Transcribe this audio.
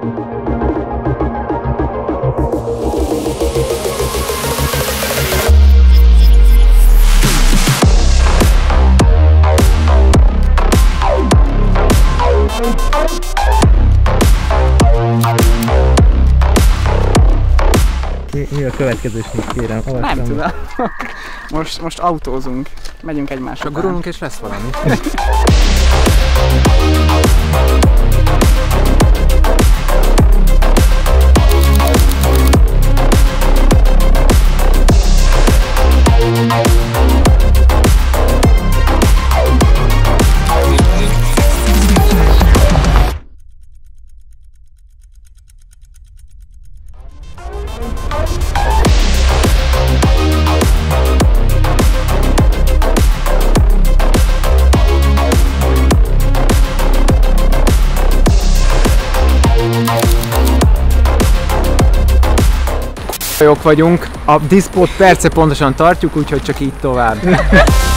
Mi, a következő snik, kérem? Nem Olvassam. tudom. Most, most autózunk. Megyünk egymásra. Csak gurulunk és lesz valami. Jók vagyunk, a diszpót perce pontosan tartjuk, úgyhogy csak így tovább.